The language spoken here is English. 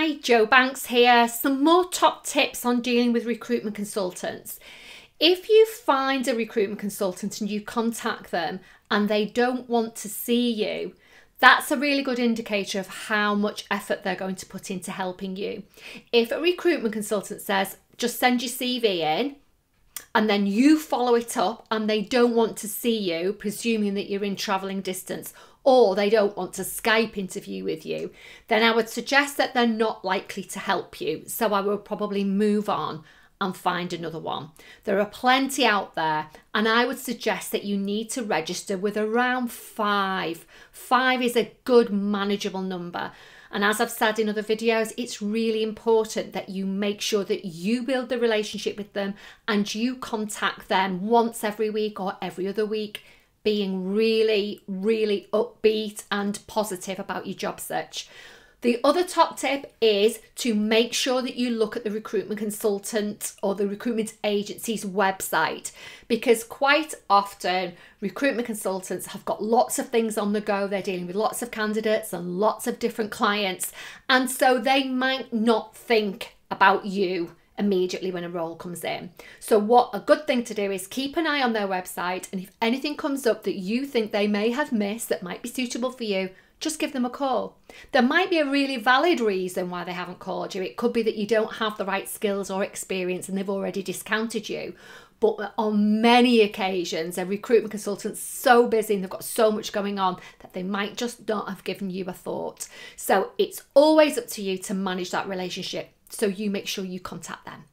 Hi, Jo Banks here. Some more top tips on dealing with recruitment consultants. If you find a recruitment consultant and you contact them and they don't want to see you, that's a really good indicator of how much effort they're going to put into helping you. If a recruitment consultant says, just send your CV in, and then you follow it up and they don't want to see you, presuming that you're in travelling distance, or they don't want to Skype interview with you, then I would suggest that they're not likely to help you. So I will probably move on and find another one. There are plenty out there, and I would suggest that you need to register with around five. Five is a good manageable number. And as I've said in other videos, it's really important that you make sure that you build the relationship with them and you contact them once every week or every other week, being really, really upbeat and positive about your job search. The other top tip is to make sure that you look at the recruitment consultant or the recruitment agency's website because quite often recruitment consultants have got lots of things on the go. They're dealing with lots of candidates and lots of different clients. And so they might not think about you immediately when a role comes in. So, what a good thing to do is keep an eye on their website, and if anything comes up that you think they may have missed that might be suitable for you, just give them a call. There might be a really valid reason why they haven't called you. It could be that you don't have the right skills or experience and they've already discounted you. But on many occasions, a recruitment consultant's so busy and they've got so much going on that they might just not have given you a thought. So it's always up to you to manage that relationship. So you make sure you contact them.